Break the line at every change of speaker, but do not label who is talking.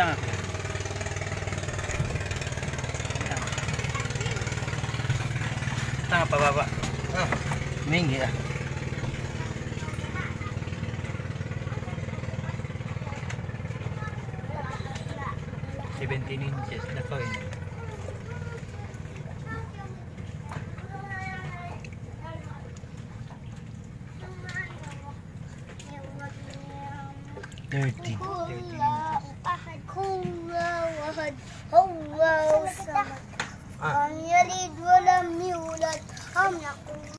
tanga. Tanga pababa.
Ah,
mingi ah. Seventeen inches na ko yun.
Eh. Thirteen. Thirteen. واحد هو الصمد. لم يلد ولم يولد لم يكن